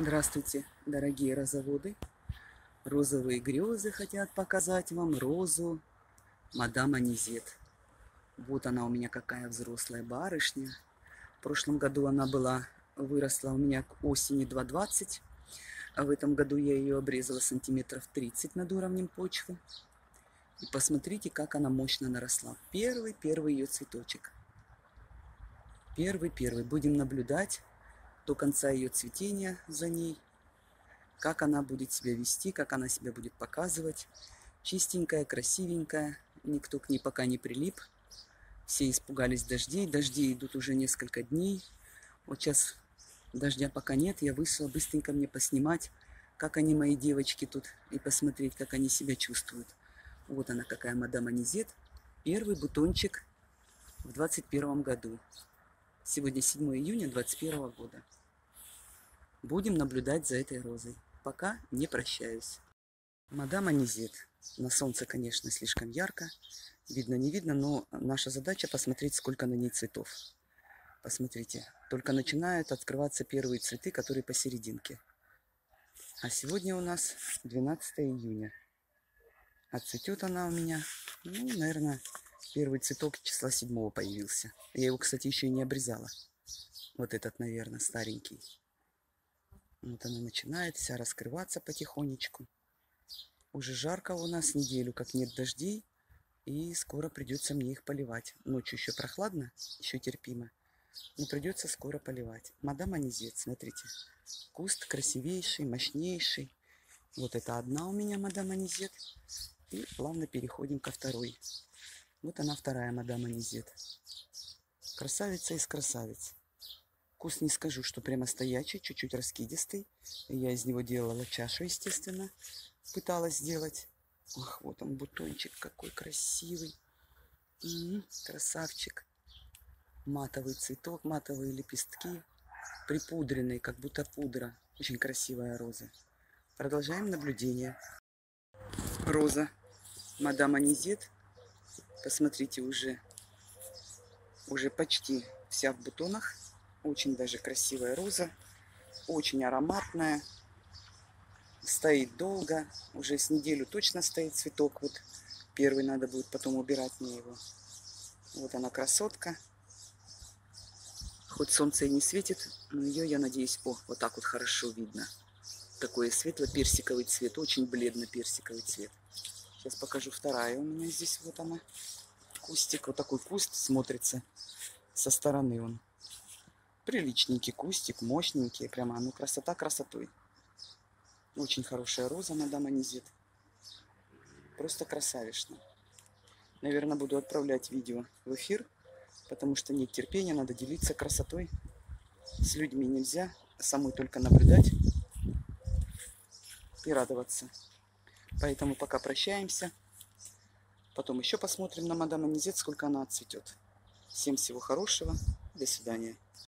Здравствуйте, дорогие розоводы. Розовые грезы хотят показать вам розу мадам Анизет. Вот она у меня какая взрослая барышня. В прошлом году она была, выросла у меня к осени 2,20. А в этом году я ее обрезала сантиметров 30 над уровнем почвы. И посмотрите, как она мощно наросла. Первый-первый ее цветочек. Первый-первый. Будем наблюдать до конца ее цветения за ней, как она будет себя вести, как она себя будет показывать. Чистенькая, красивенькая, никто к ней пока не прилип. Все испугались дождей, дожди идут уже несколько дней. Вот сейчас дождя пока нет, я вышла быстренько мне поснимать, как они, мои девочки, тут, и посмотреть, как они себя чувствуют. Вот она какая мадам Анизет. Первый бутончик в 21 году. Сегодня 7 июня 21 года. Будем наблюдать за этой розой. Пока не прощаюсь. Мадам Анизет. На солнце, конечно, слишком ярко. Видно, не видно, но наша задача посмотреть, сколько на ней цветов. Посмотрите, только начинают открываться первые цветы, которые посерединке. А сегодня у нас 12 июня. Отцветет она у меня, ну, наверное, первый цветок числа 7 появился. Я его, кстати, еще и не обрезала. Вот этот, наверное, старенький. Вот она начинает вся раскрываться потихонечку. Уже жарко у нас неделю, как нет дождей. И скоро придется мне их поливать. Ночью еще прохладно, еще терпимо. Но придется скоро поливать. Мадам Анизет, смотрите. Куст красивейший, мощнейший. Вот это одна у меня мадам Анизет. И плавно переходим ко второй. Вот она вторая мадам Анизет. Красавица из красавиц. Куст не скажу, что прямо стоячий, чуть-чуть раскидистый. Я из него делала чашу, естественно. Пыталась сделать. Ах, вот он бутончик какой красивый. М -м, красавчик. Матовый цветок, матовые лепестки. Припудренный, как будто пудра. Очень красивая роза. Продолжаем наблюдение. Роза. Мадам Анизет. Посмотрите, уже, уже почти вся в бутонах. Очень даже красивая роза. Очень ароматная. Стоит долго. Уже с неделю точно стоит цветок. Вот первый надо будет потом убирать мне его. Вот она красотка. Хоть солнце и не светит, но ее, я надеюсь, о, вот так вот хорошо видно. Такой светло-персиковый цвет, очень бледно-персиковый цвет. Сейчас покажу вторая у меня здесь, вот она. Кустик, вот такой куст смотрится со стороны он приличненький кустик, мощненький, прямо, ну, красота красотой. Очень хорошая роза, мадам Анизит. Просто красавишна. Наверное, буду отправлять видео в эфир, потому что нет терпения, надо делиться красотой. С людьми нельзя, самой только наблюдать и радоваться. Поэтому пока прощаемся. Потом еще посмотрим на мадам Анизет, сколько она отцветет. Всем всего хорошего. До свидания.